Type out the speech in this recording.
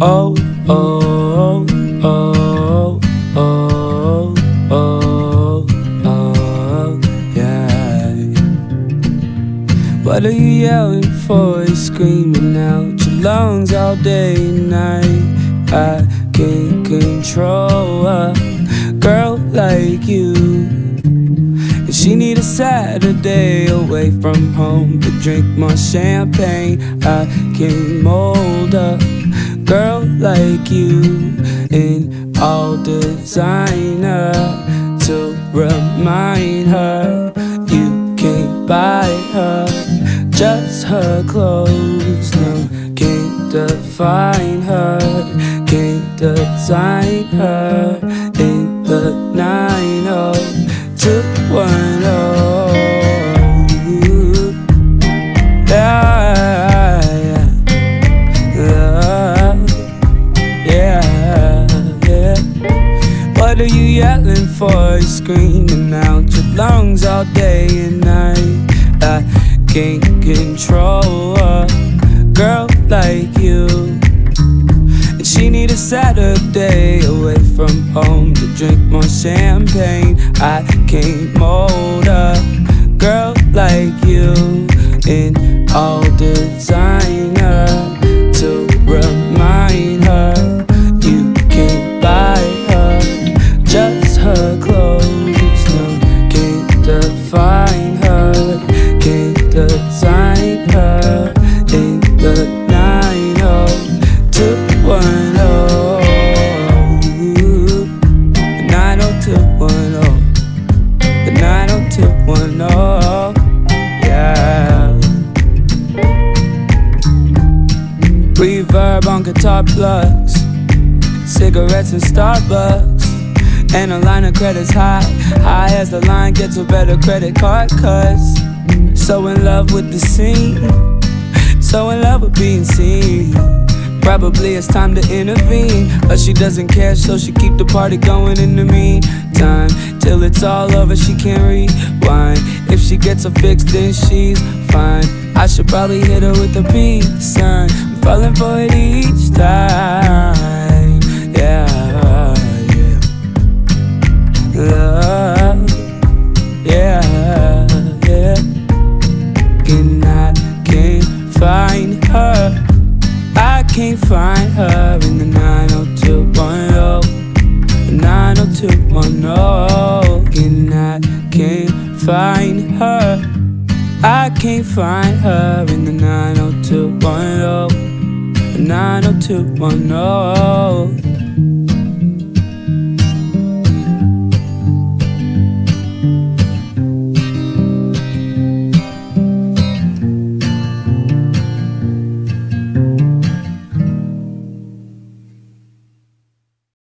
oh, oh, oh, oh, oh, oh, yeah. What are you yelling for? You're screaming out your lungs all day and night. I can't control a girl like you. She need a Saturday away from home to drink my champagne. I can mold up girl like you in all designer to remind her you can't buy her just her clothes. No, can't define her, can't design her in the 90210. Are you yelling for? You screaming out your lungs all day and night. I can't control a girl like you. And she need a Saturday away from home to drink more champagne. I can't mold a girl like you in all designer can't design in the 90210. The 90210. The 90210. Yeah. Reverb on guitar plugs, cigarettes and Starbucks, and a line of credits high. High as the line gets a better credit card cuts. So in love with the scene, so in love with being seen. Probably it's time to intervene, but she doesn't care, so she keep the party going in the meantime. Till it's all over, she can't rewind. If she gets a fix, then she's fine. I should probably hit her with a peace sign. I'm falling for it each time. Her in the 90210. The 90210. And I can't find her. I can't find her in the 90210. The 90210.